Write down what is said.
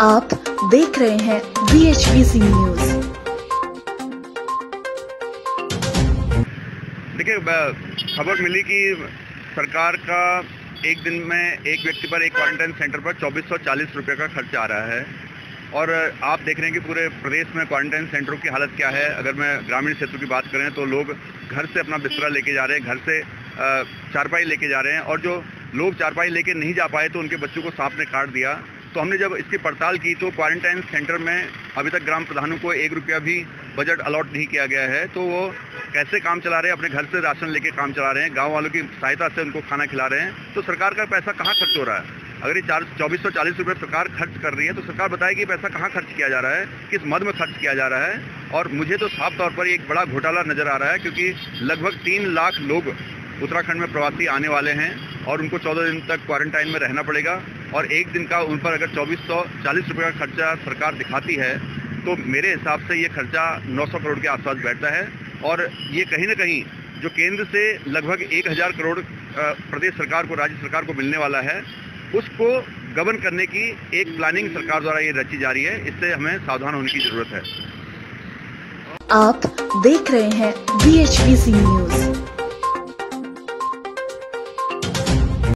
आप देख रहे हैं बी एच न्यूज़ देखिए खबर मिली कि सरकार का एक दिन में एक व्यक्ति पर एक क्वारंटाइन सेंटर पर चौबीस सौ चालीस रुपये का खर्च आ रहा है। और आप देख रहे हैं कि पूरे प्रदेश में क्वारंटाइन सेंटरों की हालत क्या है? अगर मैं ग्रामीण क्षेत्र की बात करें तो लोग घर से अपना बिस्तरा लेके जा रहे हैं, घर से चारपाई लेके जा रहे हैं। और जो लोग चारपाई लेके नहीं जा पाए तो उनके बच्चों को सांप ने काट दिया। तो हमने जब इसकी पड़ताल की तो क्वारंटाइन सेंटर में अभी तक ग्राम प्रधानों को एक रुपया भी बजट अलॉट नहीं किया गया है। तो वो कैसे काम चला रहे हैं, अपने घर से राशन लेके काम चला रहे हैं, गाँव वालों की सहायता से उनको खाना खिला रहे हैं तो सरकार का पैसा कहाँ खर्च हो रहा है? अगर ये चार, चौबीस सौ चालीस रुपये सरकार खर्च कर रही है तो सरकार बताएगी पैसा कहाँ खर्च किया जा रहा है, किस मद में खर्च किया जा रहा है, और मुझे तो साफ़ तौर पर एक बड़ा घोटाला नज़र आ रहा है, क्योंकि लगभग तीन लाख लोग उत्तराखंड में प्रवासी आने वाले हैं और उनको चौदह दिन तक क्वारंटाइन में रहना पड़ेगा। और एक दिन का उन पर अगर चौबीस सौ चालीस रुपये का खर्चा सरकार दिखाती है तो मेरे हिसाब से ये खर्चा 900 करोड़ के आसपास बैठता है। और ये कहीं ना कहीं जो केंद्र से लगभग एक हज़ार करोड़ प्रदेश सरकार को, राज्य सरकार को मिलने वाला है, उसको गबन करने की एक प्लानिंग सरकार द्वारा ये रची जा रही है। इससे हमें सावधान होने की ज़रूरत है। आप देख रहे हैं बी न्यूज़